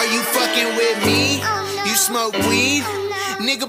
Are you fucking with me? Oh, you smoke weed? Oh, Nigga